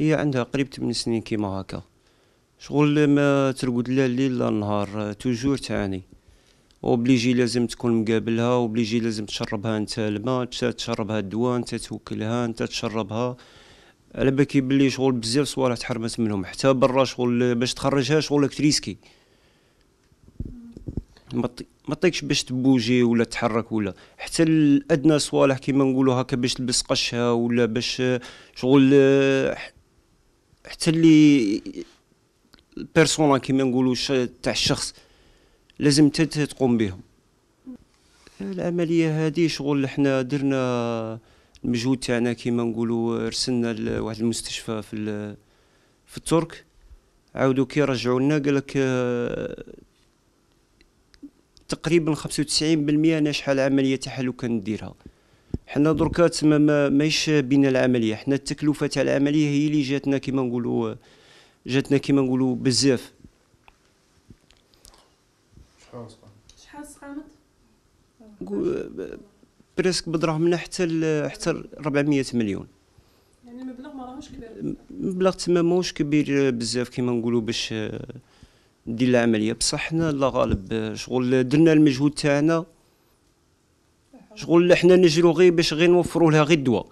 هي عندها قريب 8 سنين كيما هكا. شغل ما ترقد لا الليل لا النهار toujours تعاني و obligé لازم تكون مقابلها و obligé لازم تشربها انت الماء تشربها الدواء انت توكلها انت تشربها. على بالك بلي شغل بزاف صوالح تحرمت منهم حتى برا شغل باش تخرجها شغل ت risquer. ما طيقش باش تبوجي ولا تحرك ولا. حتى الأدنى صوالح كيما نقولوا هكا باش تلبس قشها ولا باش شغل حتى اللي البيرسونا كيما نقولوا تاع الشخص لازم انت تقوم بهم. العملية هذه شغل حنا درنا المجهود تاعنا كيما نقولوا رسلنا لواحد المستشفى في في الترك. عاودوا كي رجعوا لنا قال لك تقريبا 95% أنا شحال عملية تاعها كان نديرها حنا دركا تما ما ماهيش بينا العملية. حنا التكلفة تاع العملية هي اللي جاتنا كيما نقولوا جاتنا كيما نقولوا بزاف. شحال سقامت بريسك بدراهمنا حتى حتى 400 مليون. يعني المبلغ ما راهوش كبير. مبلغ تما ماهوش كبير بزاف كيما نقولوا باش ندير العملية. بصح حنا الله غالب شغل درنا المجهود تاعنا شغل حنا نجرو غير باش غير نوفروا لها غير الدواء.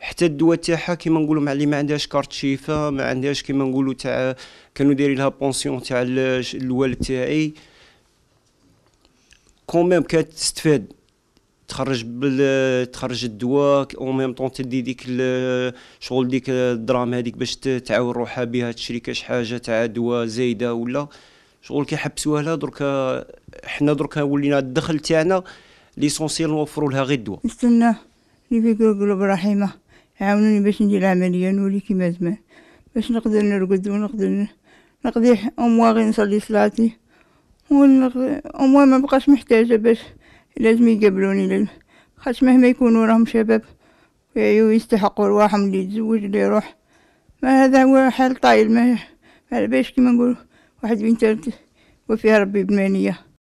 حتى الدواء تاعها كيما نقولوا مع اللي ما عندهاش carte Chifa ما عندهاش كيما نقولوا تاع كانوا دايرين لها pension تاع الوالد تاعي. quand même كانت تستفاد تخرج بال تخرج الدواء au même temps تدي ديك شغل ديك الدراهم هذيك باش تعاون روحها بها تشري كاش حاجة تاع دواء زايدة ولا. شغل كيحبسوها لها دركا حنا دركا ولينا الدخل تاعنا ليسونسيال نوفروا لها غير الدواء. نستنى اللي في قلوب رحيمه عاونوني باش ندير العملية نولي كيما زمان. باش نقدر نرقد ونقدر نقضي امواغي نصلي صلاتي وموا ما بقاش محتاجه باش لازم يقبلوني خاطش مهما يكونوا راهم شباب ويستحقوا رواحهم اللي يتزوج اللي يروح. ما هذا هو حال طايل ما باش كيما نقول واحد بنت وفيها ربي بمانية.